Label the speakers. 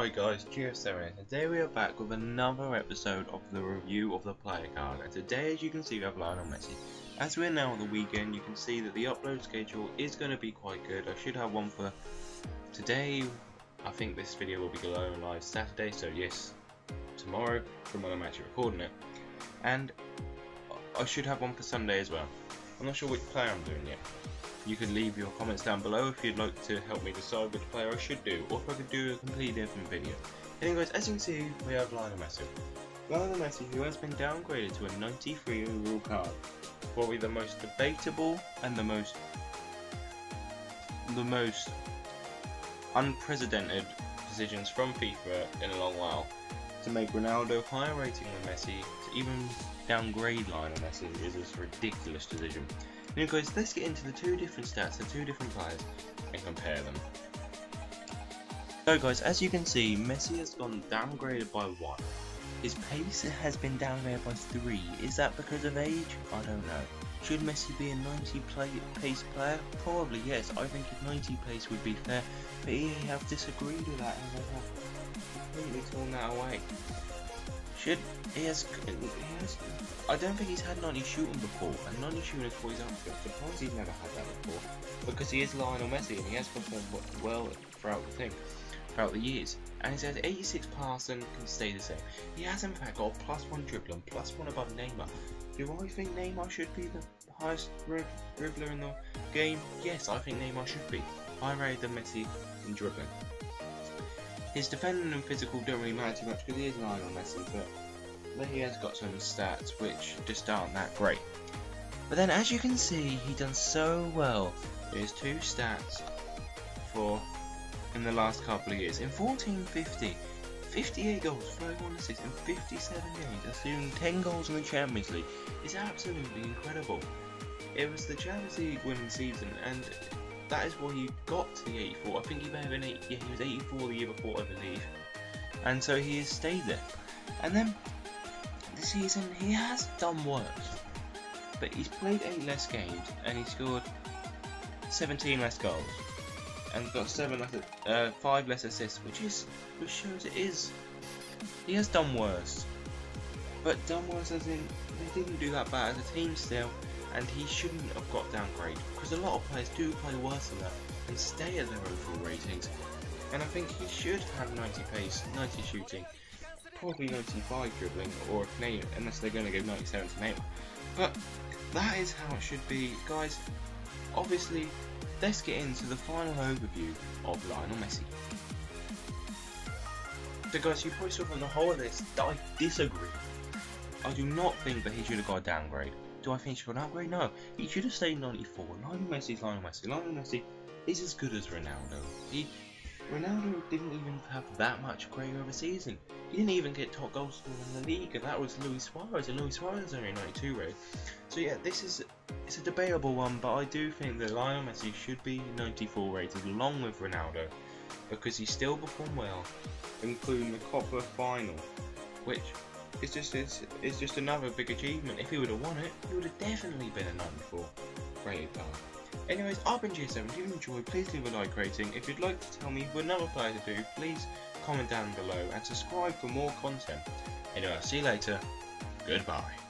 Speaker 1: Hi guys, GF7 and today we are back with another episode of the review of the player card. And today as you can see we have Lionel Messi. As we're now on the weekend you can see that the upload schedule is going to be quite good, I should have one for today, I think this video will be going live Saturday so yes, tomorrow from when I'm actually recording it. And I should have one for Sunday as well. I'm not sure which player I'm doing yet. You can leave your comments down below if you'd like to help me decide which player I should do, or if I could do a completely different video. Anyways, as you can see, we have Lionel Messi. Lionel Messi, who has been downgraded to a 93 overall card. Probably the most debatable and the most the most unprecedented decisions from FIFA in a long while to make Ronaldo higher rating than Messi to even downgrade Lionel Messi is a ridiculous decision. Now guys, let's get into the two different stats of two different players and compare them. So guys, as you can see, Messi has gone downgraded by 1. His pace has been downgraded by 3. Is that because of age? I don't know. Should Messi be a 90 play pace player? Probably yes. I think a 90 pace would be fair, but he have disagreed with that and they have completely torn that away. Should he has, he has I don't think he's had 90 shooting before, and 90 shooting is what he's up. I'm surprised he's never had that before, because he is Lionel Messi and he has performed well throughout the thing, throughout the years. And he has 86 pass and can stay the same. He has in fact got a plus one dribbling, plus one above Neymar. Do I think Neymar should be the highest dribbler in the game? Yes, I think Neymar should be. I rated than Messi in dribbling. His defending and physical don't really matter too much because he is Lionel Messi, but, but he has got some stats which just aren't that great. But then as you can see, he done so well his two stats for in the last couple of years. In 1450, 58 goals, 31 assists in 57 games, assuming 10 goals in the Champions League is absolutely incredible. It was the Champions League winning season and that is why he got to the 84. I think he may have been 8, yeah, he was 84 the year before, I believe. And so he has stayed there. And then this season he has done worse. But he's played 8 less games and he scored 17 less goals. And got 7 less, uh, 5 less assists, which is which shows it is. He has done worse. But done worse as in they didn't do that bad as a team still and he shouldn't have got downgraded because a lot of players do play worse than that and stay at their overall ratings. And I think he should have 90 pace, 90 shooting, probably 95 dribbling or Canadian, unless they're going to give 97 to Neymar. But that is how it should be, guys. Obviously, let's get into the final overview of Lionel Messi. So guys, you probably saw from the whole of this that I disagree. I do not think that he should have got a downgrade. Do I think he should have got an upgrade? No. He should have stayed 94. Lionel Messi's Lionel Messi. Lionel Messi is as good as Ronaldo. He, Ronaldo didn't even have that much a season. He didn't even get top goal scorer in the league, and that was Luis Suarez, and Luis Suarez only 92 rated. So yeah, this is it's a debatable one, but I do think that Lionel Messi should be 94 rated along with Ronaldo, because he still performed well, including the Copa final, which is just it's, it's just another big achievement. If he would have won it, he would have definitely been a 94 rated player. Anyways, I've been GF7. If you enjoyed, please leave a like rating. If you'd like to tell me what another player to do, please comment down below and subscribe for more content. Anyway, I'll see you later. Goodbye.